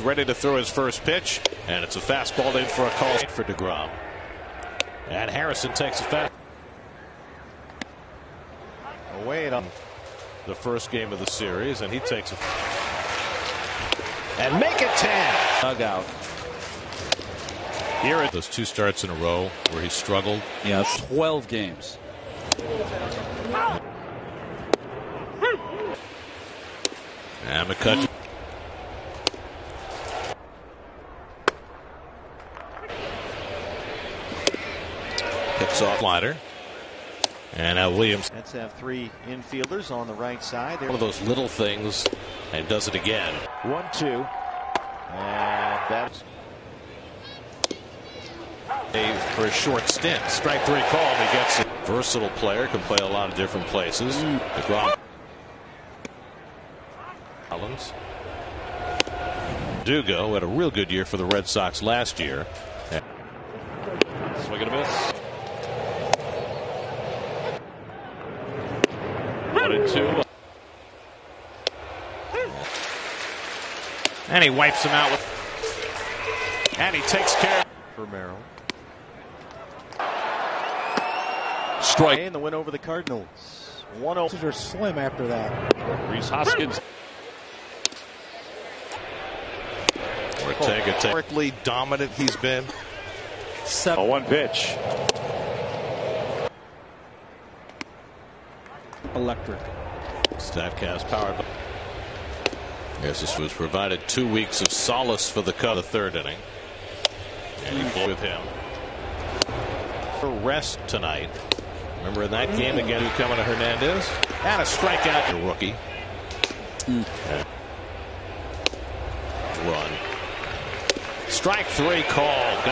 Ready to throw his first pitch, and it's a fastball in for a call for DeGrom. And Harrison takes a fast. Away on the first game of the series, and he takes a. And make it 10. Dugout. Here at those two starts in a row where he struggled. Yeah, 12 games. And McCutcheon. Picks off liner. And now Williams. Let's have three infielders on the right side. One of those little things and does it again. one, two, and that's A, for a short stint. Strike three call. He gets it. Versatile player, can play a lot of different places. DeGrom. Collins. Dugo had a real good year for the Red Sox last year. Swing and a miss. One and two. And he wipes him out with. And he takes care for Merrill. Strike. and the win over the Cardinals. 1 0. are slim after that. Rhys Hoskins. Ortega historically dominant he's been. A one pitch. Electric. Statcast powered by. Yes, this was provided two weeks of solace for the cut of the third inning. And he played with him. For rest tonight. Remember in that game again, coming to Hernandez? And a strikeout to rookie. And Run. Strike three call.